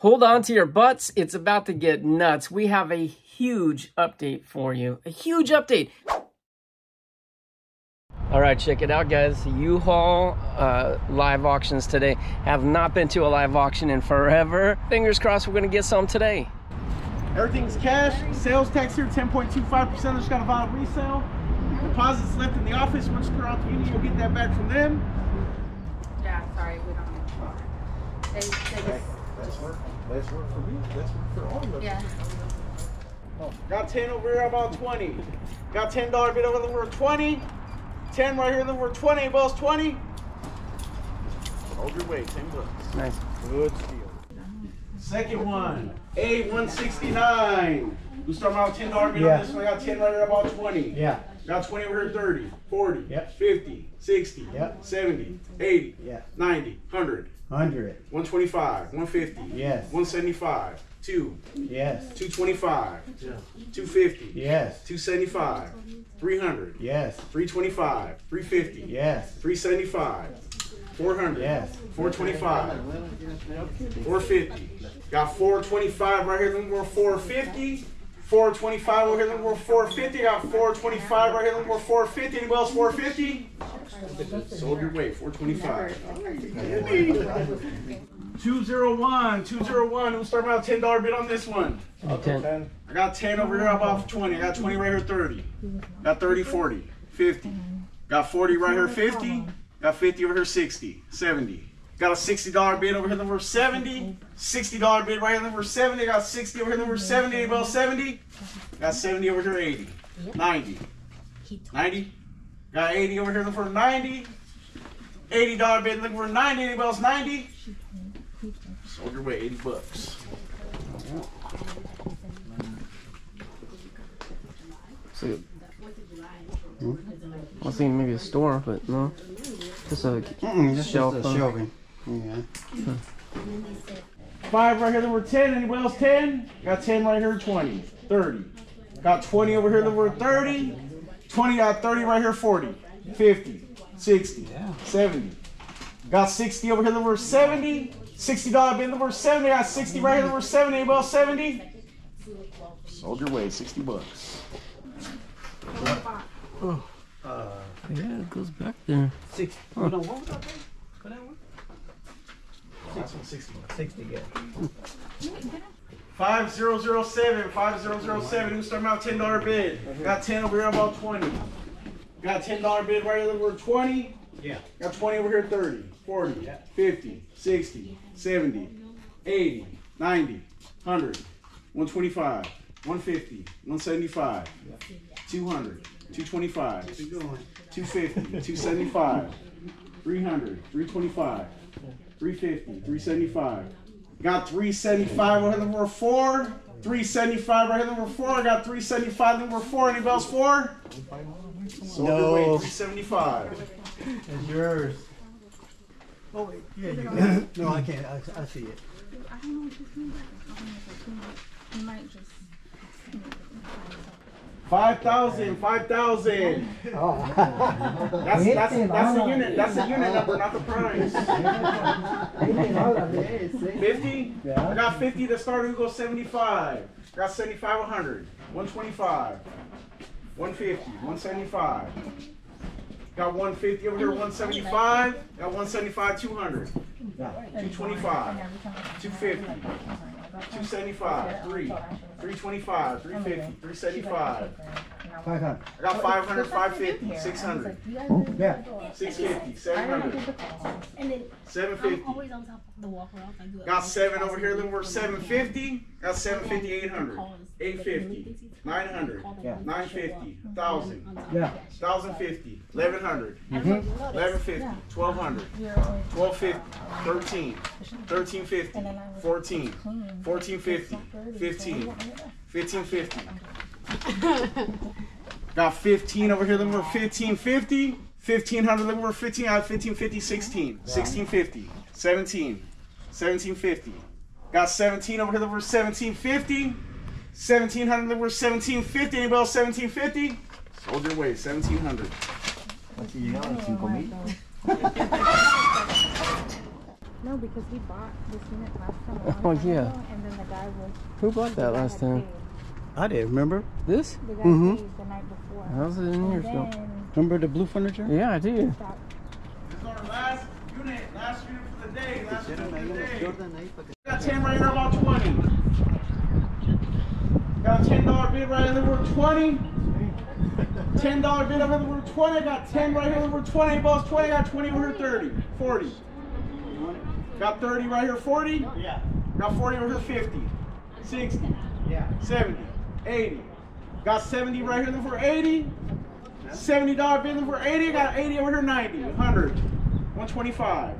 Hold on to your butts. It's about to get nuts. We have a huge update for you. A huge update. All right, check it out, guys. U-Haul uh, live auctions today. Have not been to a live auction in forever. Fingers crossed we're going to get some today. Everything's cash. Sales tax here, 10.25%. Just got a vinyl resale. Deposits left in the office. Once you're out the union, you'll get that back from them. Yeah, sorry, we don't. They, they just, That's work. That's work for me. That's work for all of us. yeah. Oh, got 10 over here, about 20. Got $10 bid over the word 20. 10 right here, the word 20. Boss 20. Hold your weight, 10 bucks. Nice. Good steal. Second one, A169. We start out $10 bid Yeah. on this one. I got 10 right here, about 20. Yeah. Got 20 over here, 30, 40, Yep. 50, 60, Yep. 70, 80, Yeah. 90, 100, Hundred. 125, 150, Yes. 175, 2, Yes. 225, 250, Yes. 275, 300, Yes. 325, 350, Yes. 375, 400, Yes. 425, 450. Got 425 right here, then we're 450. 425 over here, then we're 450. Got 425 right here, then we're 450. Anybody else 450? Sold your weight, 425. 201, 201. Who's starting out $10 bid on this one? Ten. I got 10 over here, I'm off 20. I got 20 right here, 30. Got 30, 40, 50. Got 40 right here, 50. Got 50 over here, 60, 70. Got a $60 bid over here, number 70. $60 bid right here, number 70. Got 60 over here, number 70. Anybody else 70? Got 70 over here, 80. 90. 90. Got 80 over here, looking for 90. $80 bid looking for 90. Anybody else 90? Sold your way, 80 bucks. So, Hmm? I was thinking maybe a store, but no. Just a Mm-mm, just Shelf, just a shelving. Yeah. Five right here, there were 10. Anybody else 10? Got 10 right here, 20, 30. Got 20 over here, there were 30. 20, got 30 right here, 40, 50, 60, 70. Got 60 over here, there were 70. $60 bid, were 70. Got 60 right here, there were 70. Anybody else 70? Sold your way, 60 bucks. oh uh, yeah, it goes back there. Six. Huh. No, what was that? thing? What that one? Last one, 60 bucks. Yeah. 5007, 5007, who's starting out $10 bid? Got 10 over here, about 20. Got $10 bid right here, we're 20. Yeah. Got 20 over here, 30, 40, 50, 60, 70, 80, 90, 100, 125, 150, 175, 200, 225, 250, 275, 300, 325, 350, 375. Got 375 over here, number four. 375 right here, number four. I got 375, number four. Anybody else four? Sold your way, No. 375. It's yours. Oh wait. Yeah, you can. no, I can't. I, I see it. I don't know what this means. You might just. 5,000, 5,000. Oh. That's, that's, that's the unit, that's the unit number, not the price. 50? I got 50 to start, who goes 75? Got 75, 100, 125, 150, 175. Got 150 over here, 175. Got 175, 200, 225, 250, 275, 3, 325, 350, 375. Five hundred. I got 500, 550, 600, Yeah. 650, 700, 750. Always on top of the walk around. I do. Got seven over here, then we're 750. Got 750, 800, 850, 900, Yeah. 950, 1000, Yeah. 1050, 1100, Mm-hmm. 1150, 1200, 1250, 13, 1350, 14, 1450, 15, 1550. Got 15 over here, then we're 1550, 1500, then we're 15, I have 1550, 16, 1650, 17, 1750. Got 17 over here, then we're 1750, 1700, then we're 1750. Anybody else 1750? Sold your way, 1700. No, because we bought this unit last time. a long Oh, time yeah. ago, and then the guy was. Who bought that last had time? Paid. I did, remember? This? The guy Mhm. paid the night before. How's it in here still? Remember the blue furniture? Yeah, I do. stopped. This our last unit, last unit for the day, last unit for the day. Got 10 right here, about 20. Got a $10 bid right here, we're 20. $10 bid over here, we're 20. I got 10 right here, we're 20. Boss 20, I got 20 over here, 30. 40. Got 30 right here, 40. Yeah. Got 40 over here, 50. 60. Yeah. 70. 80. Got 70 right here for 80. $70 bid for 80. Got 80 over here, 90. 100. 125.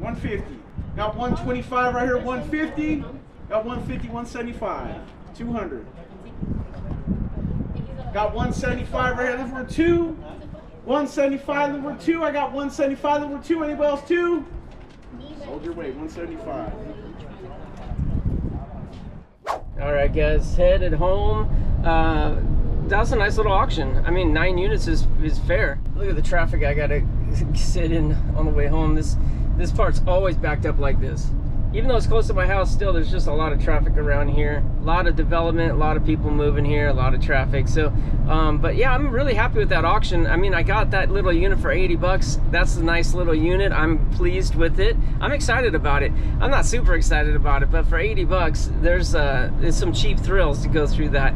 150. Got 125 right here, 150. Got 150, 175. 200. Got 175 right here for 2. 175 number 2. I got 175 number 2. Anybody else 2? Hold your weight, 175. All right, guys, headed home. Uh, that's a nice little auction. I mean, nine units is, is fair. Look at the traffic I gotta sit in on the way home. This this part's always backed up like this. Even though it's close to my house, still there's just a lot of traffic around here. A lot of development, a lot of people moving here, a lot of traffic. So, um, but yeah, I'm really happy with that auction. I mean, I got that little unit for 80 bucks. That's a nice little unit. I'm pleased with it. I'm excited about it. I'm not super excited about it, but for 80 bucks, there's uh, there's some cheap thrills to go through that.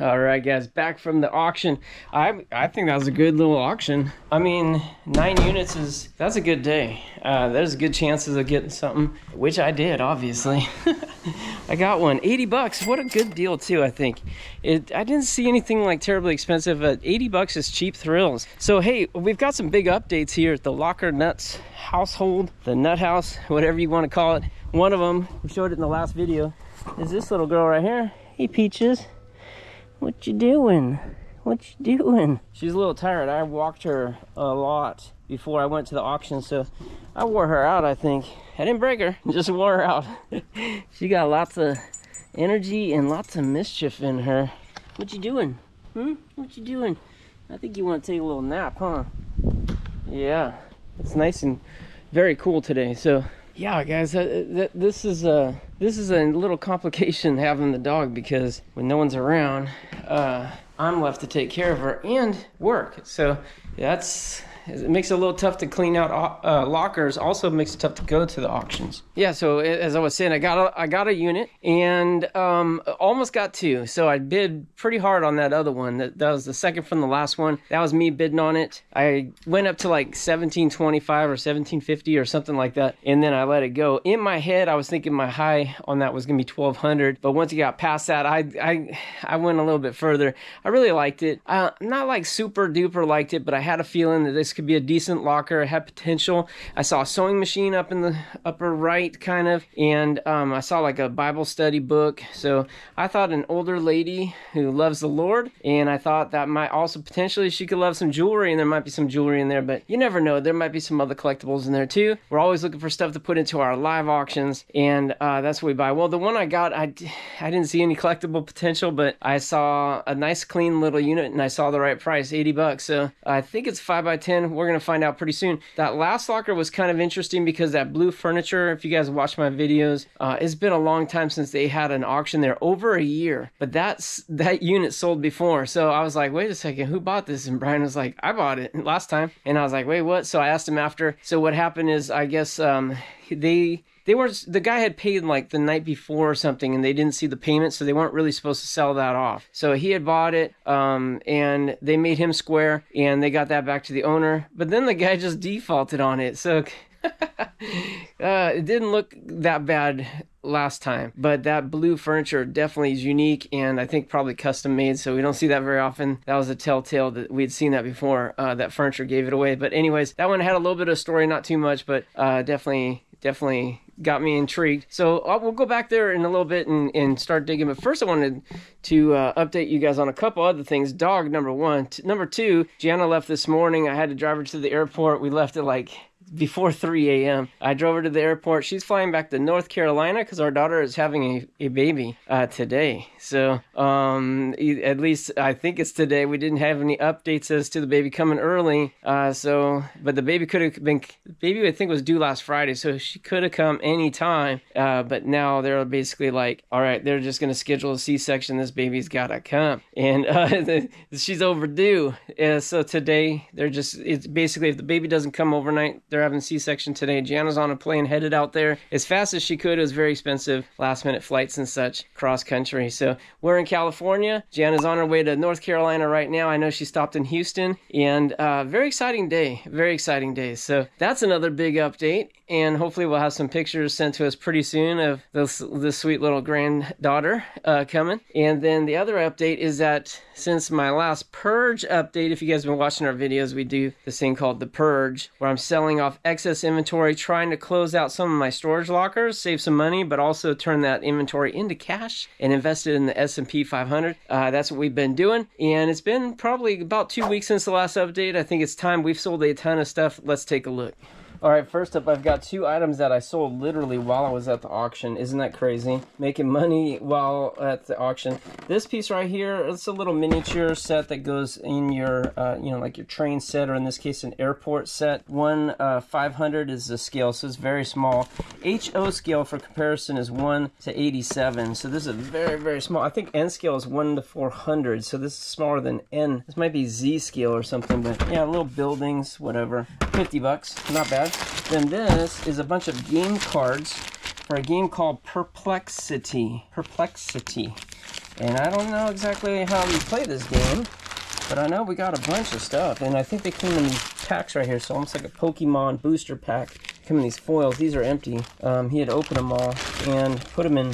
All right, guys, back from the auction. I I think that was a good little auction. I mean, nine units is that's a good day. Uh, there's good chances of getting something, which I did, obviously. I got one, 80 bucks. What a good deal too. I think it. I didn't see anything like terribly expensive. But 80 bucks is cheap thrills. So hey, we've got some big updates here at the Locker Nuts household, the Nut House, whatever you want to call it. One of them, we showed it in the last video, is this little girl right here. Hey, Peaches. What you doing? What you doing? She's a little tired. I walked her a lot before I went to the auction, so I wore her out, I think. I didn't break her, just wore her out. she got lots of energy and lots of mischief in her. What you doing? Hmm? What you doing? I think you want to take a little nap, huh? Yeah. It's nice and very cool today. So, yeah, guys, uh, th- this is a this is a little complication having the dog because when no one's around, uh, I'm left to take care of her and work. So that's it makes it a little tough to clean out uh, lockers. Also makes it tough to go to the auctions. Yeah. So as I was saying, I got a I got a unit and um, almost got two. So I bid pretty hard on that other one. That, that was the second from the last one. That was me bidding on it. I went up to like 1725 or 1750 or something like that, and then I let it go. In my head, I was thinking my high on that was gonna be 1200, but once it got past that, I I I went a little bit further. I really liked it. Uh, not like super duper liked it, but I had a feeling that this could be a decent locker. Had potential. I saw a sewing machine up in the upper right, kind of, and um, I saw like a Bible study book. So I thought an older lady who loves the Lord, and I thought that might also potentially she could love some jewelry, and there might be some jewelry in there, but you never know. There might be some other collectibles in there too. We're always looking for stuff to put into our live auctions, and uh, that's what we buy. Well, the one I got, I, I didn't see any collectible potential, but I saw a nice clean little unit, and I saw the right price, 80 bucks. So I think it's 5 by 10 We're to find out pretty soon. That last locker was kind of interesting because that blue furniture, if you guys watch my videos, uh, it's been a long time since they had an auction there, over a year. But that's that unit sold before. So I was like, wait a second, who bought this? And Brian was like, I bought it last time. And I was like, wait, what? So I asked him after. So what happened is, I guess um, they they were the guy had paid like the night before or something and they didn't see the payment so they weren't really supposed to sell that off. So he had bought it um, and they made him square and they got that back to the owner. But then the guy just defaulted on it so uh, it didn't look that bad last time. But that blue furniture definitely is unique and i think probably custom made so we don't see that very often. That was a telltale that we had seen that before uh, that furniture gave it away. But anyways that one had a little bit of story not too much but uh, definitely definitely got me intrigued. So uh, we'll go back there in a little bit and, and start digging. But first, I wanted to uh, update you guys on a couple other things. Dog number one, T- number two. Gianna left this morning. I had to drive her to the airport. We left at like before 3 a.m. I drove her to the airport. She's flying back to North Carolina because our daughter is having a, a baby uh, today. So um, at least I think it's today. We didn't have any updates as to the baby coming early. Uh, so, but the baby could have been, baby I think was due last Friday, so she could have come anytime. Uh, but now they're basically like, all right, they're just going to schedule a C-section. This baby's got to come. And uh, she's overdue. so today they're just, it's basically if the baby doesn't come overnight, they're having C-section today. Gianna's on a plane headed out there as fast as she could. It was very expensive, last minute flights and such, cross country. So we're in California. Gianna's on her way to North Carolina right now. I know she stopped in Houston, and uh, very exciting day, very exciting day. So that's another big update, and hopefully we'll have some pictures sent to us pretty soon of this this sweet little granddaughter uh, coming. And then the other update is that since my last purge update, if you guys have been watching our videos, we do this thing called the purge, where I'm selling off excess inventory, trying to close out some of my storage lockers, save some money, but also turn that inventory into cash and invest it in the S&P 500. Uh, that's what we've been doing, and it's been probably about two weeks since the last update. I think it's time. We've sold a ton of stuff. Let's take a look. All right, first up, I've got two items that I sold literally while I was at the auction. Isn't that crazy? Making money while at the auction. This piece right here, it's a little miniature set that goes in your, uh, you know, like your train set, or in this case, an airport set. One uh, 500 is the scale, so it's very small. HO scale, for comparison, is 1 to 87, so this is very, very small. I think N scale is 1 to 400, so this is smaller than N. This might be Z scale or something, but yeah, little buildings, whatever. 50 bucks, not bad. Then this is a bunch of game cards for a game called Perplexity. Perplexity. And I don't know exactly how we play this game, but I know we got a bunch of stuff. And I think they came in these packs right here, so almost like a Pokemon booster pack. Come in these foils. These are empty. Um, he had opened them all and put them in,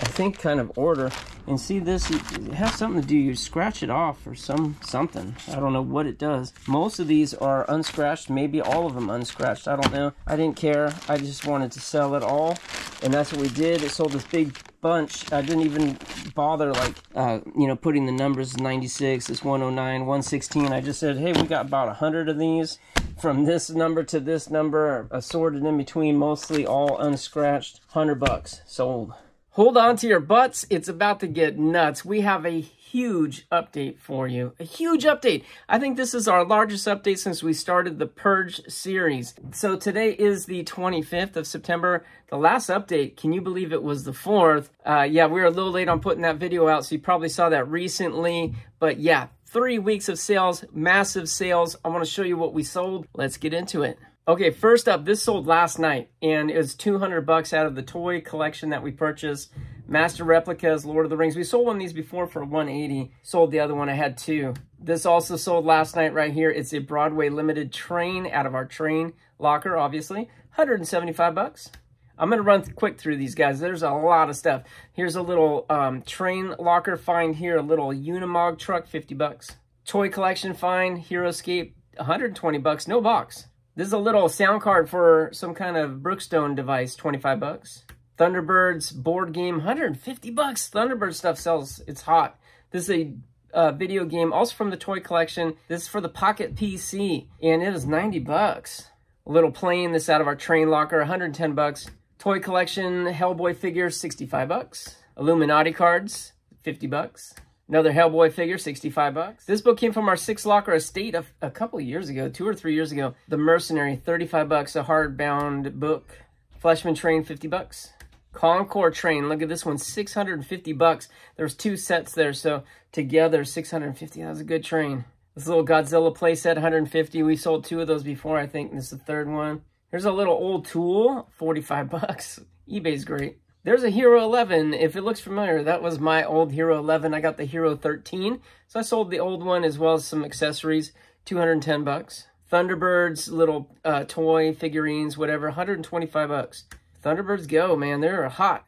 I think, kind of order. And see this, it has something to do, you scratch it off or some something. I don't know what it does. Most of these are unscratched, maybe all of them unscratched. I don't know. I didn't care. I just wanted to sell it all. And that's what we did. It sold this big bunch. I didn't even bother like, uh, you know, putting the numbers 96, this 109, 116. I just said, hey, we got about 100 of these from this number to this number, assorted in between, mostly all unscratched. 100 bucks sold. Hold on to your butts. It's about to get nuts. We have a huge update for you. A huge update. I think this is our largest update since we started the Purge series. So today is the 25th of September. The last update, can you believe it was the 4th? Uh, yeah, we were a little late on putting that video out, so you probably saw that recently. But yeah, three weeks of sales, massive sales. I want to show you what we sold. Let's get into it. Okay, first up, this sold last night, and it was 200 bucks out of the toy collection that we purchased. Master Replicas, Lord of the Rings. We sold one of these before for 180. Sold the other one, I had two. This also sold last night right here. It's a Broadway limited train out of our train locker, obviously. 175 bucks. I'm going to run quick through these guys. There's a lot of stuff. Here's a little um, train locker find here, a little Unimog truck, 50 bucks. Toy collection find, HeroScape, 120 bucks, no box. This is a little sound card for some kind of Brookstone device, 25 bucks. Thunderbirds board game, 150 bucks. Thunderbird stuff sells, it's hot. This is a uh, video game, also from the toy collection. This is for the Pocket PC, and it is 90 bucks. A little plane, this out of our train locker, 110 bucks. Toy collection, Hellboy figures, 65 bucks. Illuminati cards, 50 bucks. Another Hellboy figure, 65 bucks. This book came from our Six Locker estate a, a couple years ago, two or three years ago. The Mercenary, 35 bucks, a hardbound book. Fleischmann Train, 50 bucks. Concord Train, look at this one, 650 bucks. There's two sets there, so together, 650. That was a good train. This little Godzilla playset, 150. We sold two of those before, I think. This is the third one. Here's a little old tool, 45 bucks. eBay's great. There's a Hero 11. If it looks familiar, that was my old Hero 11. I got the Hero 13. So I sold the old one as well as some accessories, 210 bucks. Thunderbirds, little uh, toy figurines, whatever, 125 bucks. Thunderbirds go, man. They're hot.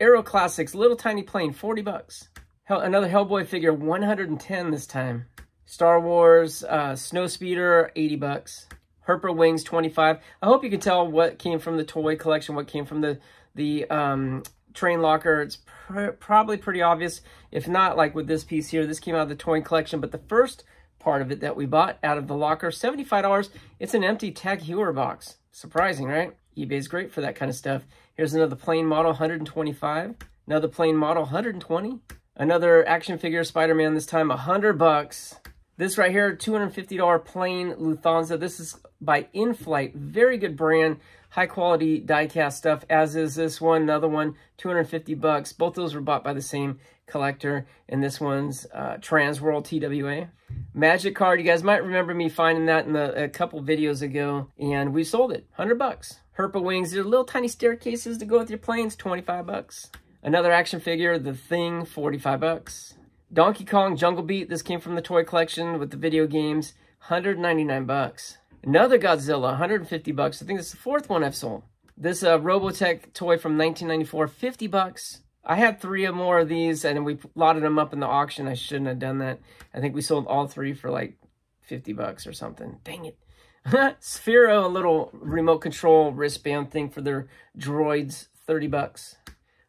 Aero Classics, little tiny plane, 40 bucks. Hell, another Hellboy figure, 110 this time. Star Wars, uh, Snowspeeder, 80 bucks. Herpa Wings, 25. I hope you can tell what came from the toy collection, what came from the the um, train locker. It's pr probably pretty obvious. If not, like with this piece here, this came out of the toy collection. But the first part of it that we bought out of the locker, $75. It's an empty TAG Heuer box. Surprising, right? eBay's great for that kind of stuff. Here's another plane model, 125. Another plane model, 120. Another action figure Spider-Man, this time 100 bucks. This right here, $250 plane Lufthansa. This is by Inflight. Very good brand. High quality die-cast stuff, as is this one. Another one, 250 bucks. Both those were bought by the same collector. And this one's uh, Transworld TWA. Magic card. You guys might remember me finding that in the, a couple videos ago. And we sold it. 100 bucks. Herpa wings. They're little tiny staircases to go with your planes. 25 bucks. Another action figure, The Thing, 45 bucks. Donkey Kong Jungle Beat. This came from the toy collection with the video games. 199 bucks. Another Godzilla, 150 bucks. I think this is the fourth one I've sold. This uh, Robotech toy from 1994, 50 bucks. I had three or more of these and we lotted them up in the auction. I shouldn't have done that. I think we sold all three for like 50 bucks or something. Dang it. Sphero, a little remote control wristband thing for their droids, 30 bucks.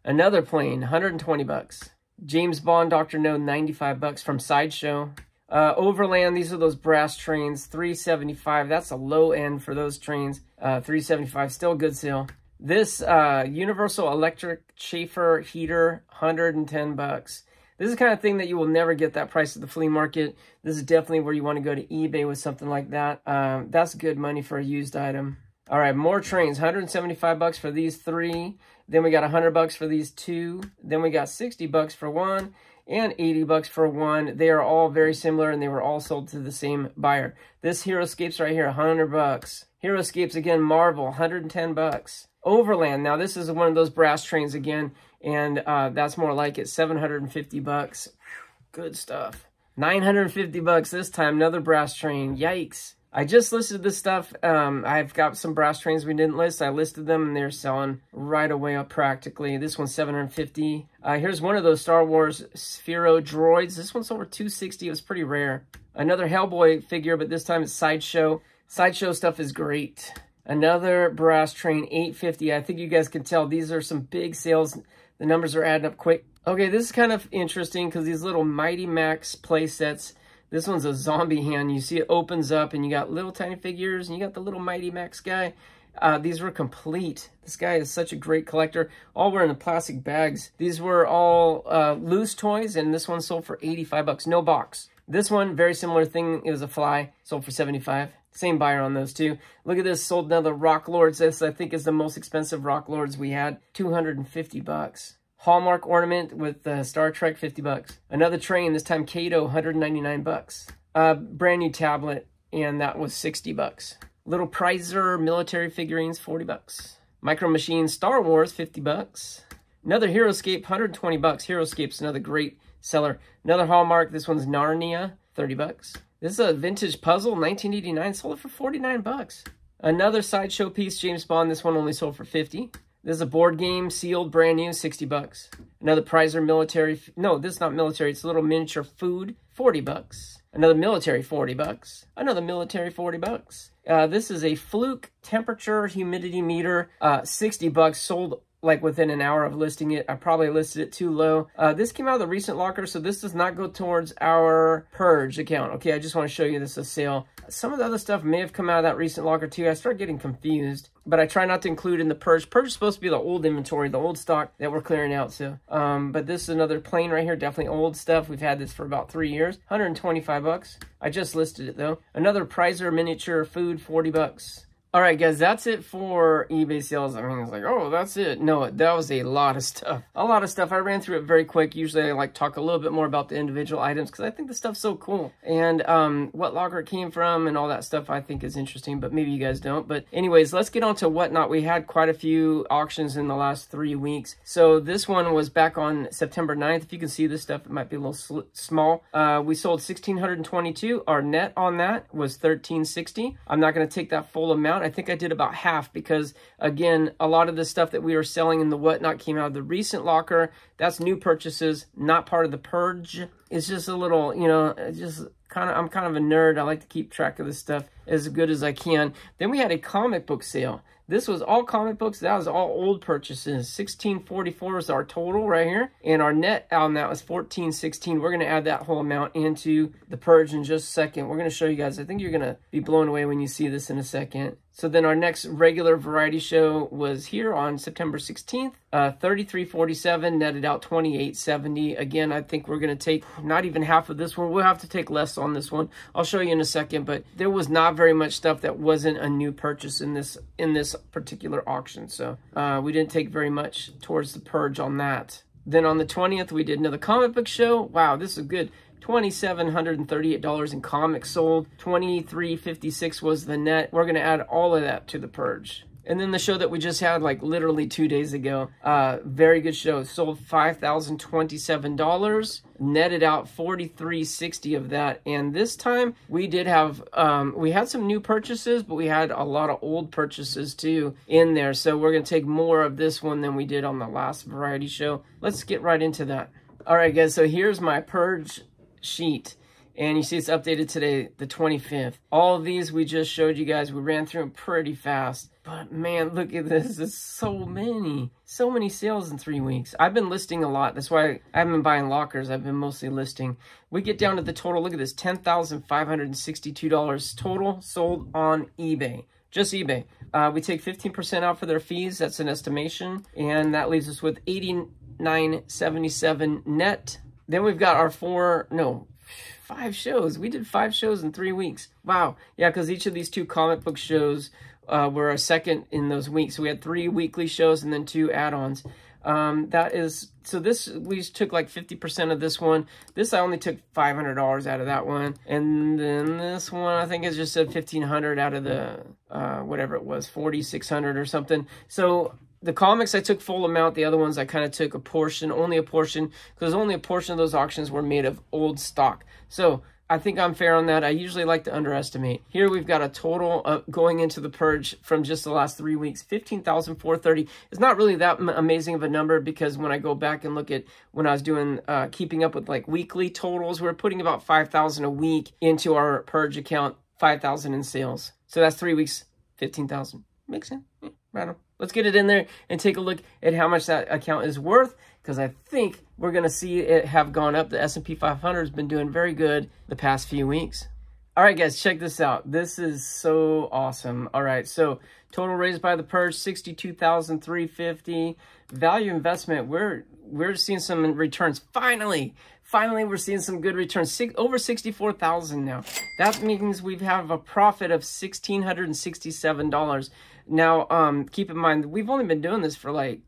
Another plane, 120 bucks. James Bond Dr. No, 95 bucks from Sideshow. Uh, Overland, these are those brass trains, 375 That's a low end for those trains. Uh, 375 still good sale. This uh, Universal Electric Chafer heater, 110 bucks. This is the kind of thing that you will never get that price at the flea market. This is definitely where you want to go to eBay with something like that. Um, that's good money for a used item. All right, more trains, 175 bucks for these three. Then we got 100 bucks for these two. Then we got 60 bucks for one and 80 bucks for one. They are all very similar and they were all sold to the same buyer. This Heroscapes right here, 100 bucks. Heroscapes again, Marvel, 110 bucks. Overland. Now, this is one of those brass trains again, and uh, that's more like it. 750 bucks. Good stuff. 950 bucks this time. Another brass train. Yikes. I just listed this stuff. Um, I've got some brass trains we didn't list. I listed them and they're selling right away up practically. This one's 750. Uh, here's one of those Star Wars Sphero droids. This one's over 260. It was pretty rare. Another Hellboy figure, but this time it's Sideshow. Sideshow stuff is great. Another brass train, 850. I think you guys can tell these are some big sales. The numbers are adding up quick. Okay, this is kind of interesting because these little Mighty Max play sets. This one's a zombie hand. You see it opens up and you got little tiny figures and you got the little Mighty Max guy. Uh, these were complete. This guy is such a great collector. All were in the plastic bags. These were all uh, loose toys and this one sold for 85 bucks. No box. This one, very similar thing. It was a fly. Sold for 75 same buyer on those two. Look at this, sold another Rock Lords. This, I think, is the most expensive Rock Lords we had. 250 bucks. Hallmark ornament with uh, Star Trek, 50 bucks. Another train, this time Kato, 199 bucks. Uh, brand new tablet, and that was 60 bucks. Little Preiser military figurines, 40 bucks. Micro Machines Star Wars, 50 bucks. Another Heroscape, 120 bucks. Heroscape's another great seller. Another Hallmark, this one's Narnia, 30 bucks. This is a vintage puzzle, 1989, sold for 49 bucks. Another sideshow piece, James Bond, this one only sold for 50. This is a board game, sealed, brand new, 60 bucks. Another Preiser military, no, this is not military, it's a little miniature food, 40 bucks. Another military, 40 bucks. Another military, 40 bucks. Uh, this is a Fluke temperature humidity meter, uh, 60 bucks, sold like within an hour of listing it. I probably listed it too low. Uh, this came out of the recent locker, so this does not go towards our purge account. Okay, I just want to show you this a sale. Some of the other stuff may have come out of that recent locker too. I start getting confused, but I try not to include in the purge. Purge is supposed to be the old inventory, the old stock that we're clearing out. So, um, but this is another plane right here, definitely old stuff. We've had this for about three years, 125 bucks. I just listed it though. Another Preiser miniature food, 40 bucks. All right, guys, that's it for eBay sales. I mean, it's like, oh, that's it. No, that was a lot of stuff. A lot of stuff. I ran through it very quick. Usually I like talk a little bit more about the individual items because I think the stuff's so cool. And um, what locker it came from and all that stuff I think is interesting, but maybe you guys don't. But anyways, let's get on to whatnot. We had quite a few auctions in the last three weeks. So this one was back on September 9th. If you can see this stuff, it might be a little small. Uh, we sold 1,622. Our net on that was 1,360. I'm not going to take that full amount. I think I did about half because, again, a lot of the stuff that we were selling in the whatnot came out of the recent locker. That's new purchases, not part of the purge. It's just a little, you know, just kind of, I'm kind of a nerd. I like to keep track of this stuff as good as I can. Then we had a comic book sale. This was all comic books. That was all old purchases. 1644 is our total right here. And our net on that was 1416. We're going to add that whole amount into the purge in just a second. We're going to show you guys. I think you're going to be blown away when you see this in a second. So then our next regular variety show was here on September 16th, uh, 3347 netted out 2870. Again, I think we're going to take not even half of this one. We'll have to take less on this one. I'll show you in a second, but there was not very much stuff that wasn't a new purchase in this in this particular auction. So uh, we didn't take very much towards the purge on that. Then on the 20th, we did another comic book show. Wow, this is good. $2,738 in comics sold. 2356 was the net. We're going to add all of that to the purge. And then the show that we just had like literally two days ago, uh, very good show. Sold $5,027, netted out 4360 of that. And this time we did have, um, we had some new purchases, but we had a lot of old purchases too in there. So we're going to take more of this one than we did on the last variety show. Let's get right into that. All right, guys, so here's my purge sheet. And you see it's updated today, the 25th. All of these we just showed you guys. We ran through them pretty fast. But man, look at this. There's so many. So many sales in three weeks. I've been listing a lot. That's why I haven't been buying lockers. I've been mostly listing. We get down to the total. Look at this. $10,562 total sold on eBay. Just eBay. Uh, we take 15% out for their fees. That's an estimation. And that leaves us with 89.77 net then we've got our four, no, five shows. We did five shows in three weeks. Wow. Yeah, because each of these two comic book shows uh, were a second in those weeks. So we had three weekly shows and then two add-ons. Um, that is, so this, we took like 50% of this one. This, I only took $500 out of that one. And then this one, I think it just said 1500 out of the, uh, whatever it was, 4600 or something. So the comics I took full amount. The other ones I kind of took a portion, only a portion, because only a portion of those auctions were made of old stock. So I think I'm fair on that. I usually like to underestimate. Here we've got a total going into the purge from just the last three weeks, 15,430. It's not really that amazing of a number because when I go back and look at when I was doing, uh, keeping up with like weekly totals, we're putting about 5,000 a week into our purge account, 5,000 in sales. So that's three weeks, 15,000. Makes sense. Yeah, right on. Let's get it in there and take a look at how much that account is worth because I think we're going to see it have gone up. The S&P 500 has been doing very good the past few weeks. All right, guys, check this out. This is so awesome. All right, so total raised by the purge, 62350 Value investment, we're we're seeing some returns. Finally, finally, we're seeing some good returns. Six, over 64,000 now. That means we have a profit of $1,667. Now, um, keep in mind, we've only been doing this for like,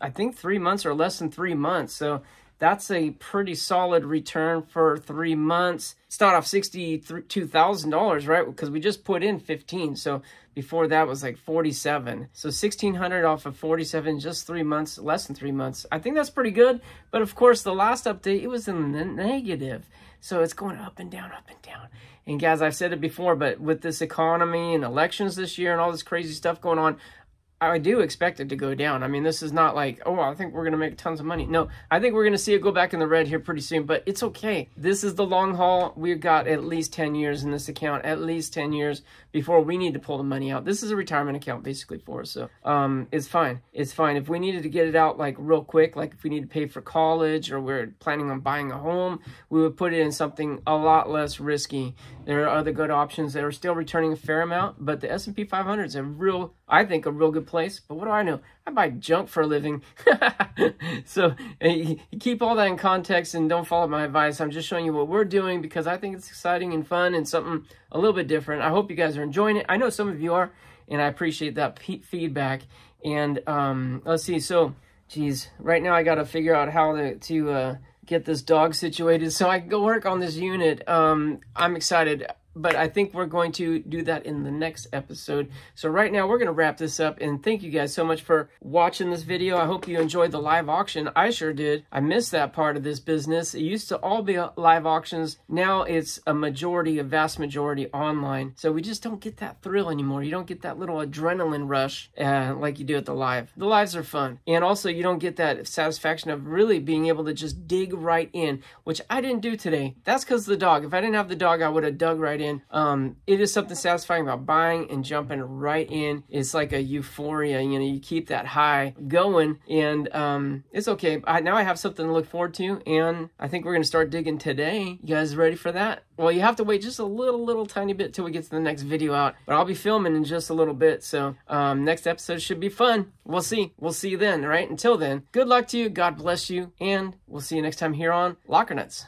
I think three months or less than three months. So that's a pretty solid return for three months. Start off $62,000, right? Because we just put in 15. So before that was like 47. So 1600 off of 47, just three months, less than three months. I think that's pretty good. But of course, the last update, it was in the negative. So it's going up and down, up and down. And guys, I've said it before, but with this economy and elections this year and all this crazy stuff going on, I do expect it to go down. I mean, this is not like, oh, I think we're going to make tons of money. No, I think we're going to see it go back in the red here pretty soon, but it's okay. This is the long haul. We've got at least 10 years in this account, at least 10 years before we need to pull the money out. This is a retirement account basically for us. So um, it's fine. It's fine. If we needed to get it out like real quick, like if we need to pay for college or we're planning on buying a home, we would put it in something a lot less risky. There are other good options that are still returning a fair amount, but the S&P 500 is a real, I think, a real good place. But what do I know? I buy junk for a living. so keep all that in context and don't follow my advice. I'm just showing you what we're doing because I think it's exciting and fun and something a little bit different. I hope you guys are enjoying it. I know some of you are, and I appreciate that feedback. And um, let's see. So, geez, right now I got to figure out how to, to uh, get this dog situated so I can go work on this unit. Um, I'm excited but I think we're going to do that in the next episode. So right now we're going to wrap this up and thank you guys so much for watching this video. I hope you enjoyed the live auction. I sure did. I missed that part of this business. It used to all be live auctions. Now it's a majority, a vast majority online. So we just don't get that thrill anymore. You don't get that little adrenaline rush uh, like you do at the live. The lives are fun. And also you don't get that satisfaction of really being able to just dig right in, which I didn't do today. That's because the dog. If I didn't have the dog, I would have dug right in in. Um, it is something satisfying about buying and jumping right in. It's like a euphoria. You know, you keep that high going, and um, it's okay. I, now I have something to look forward to, and I think we're gonna start digging today. You guys ready for that? Well, you have to wait just a little, little tiny bit till we get to the next video out, but I'll be filming in just a little bit. So um, next episode should be fun. We'll see. We'll see you then. Right? Until then, good luck to you. God bless you, and we'll see you next time here on Locker Nuts.